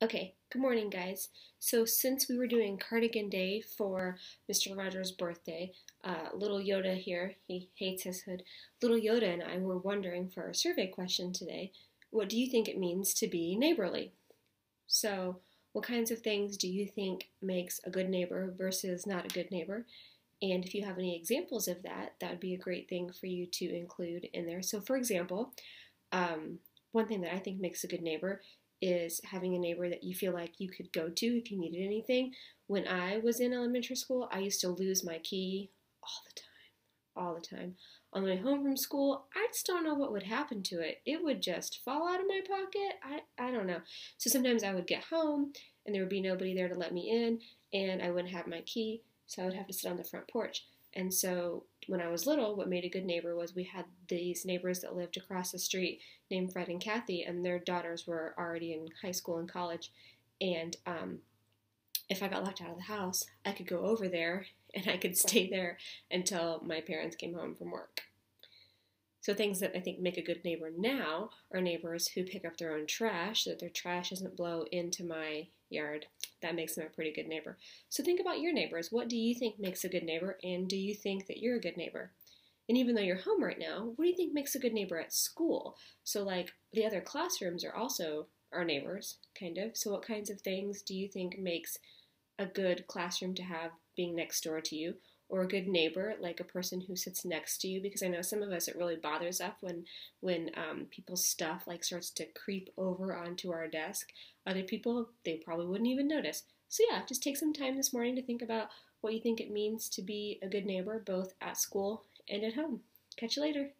Okay, good morning, guys. So, since we were doing cardigan day for Mr. Rogers' birthday, uh, little Yoda here, he hates his hood, little Yoda and I were wondering for our survey question today what do you think it means to be neighborly? So, what kinds of things do you think makes a good neighbor versus not a good neighbor? And if you have any examples of that, that would be a great thing for you to include in there. So, for example, um, one thing that I think makes a good neighbor is having a neighbor that you feel like you could go to if you needed anything. When I was in elementary school, I used to lose my key all the time, all the time. On the way home from school, I just don't know what would happen to it. It would just fall out of my pocket. I, I don't know. So sometimes I would get home and there would be nobody there to let me in, and I wouldn't have my key, so I would have to sit on the front porch. And so when I was little, what made a good neighbor was we had these neighbors that lived across the street named Fred and Kathy, and their daughters were already in high school and college. And um, if I got locked out of the house, I could go over there and I could stay there until my parents came home from work. So things that I think make a good neighbor now are neighbors who pick up their own trash so that their trash doesn't blow into my yard. That makes them a pretty good neighbor. So think about your neighbors. What do you think makes a good neighbor and do you think that you're a good neighbor? And even though you're home right now, what do you think makes a good neighbor at school? So like the other classrooms are also our neighbors, kind of. So what kinds of things do you think makes a good classroom to have being next door to you? Or a good neighbor, like a person who sits next to you, because I know some of us it really bothers us when when um, people's stuff like starts to creep over onto our desk. Other people they probably wouldn't even notice. So yeah, just take some time this morning to think about what you think it means to be a good neighbor, both at school and at home. Catch you later.